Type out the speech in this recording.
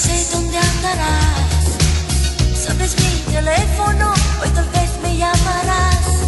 sé dónde andarás. Sabes mi teléfono, hoy tal vez me llamarás.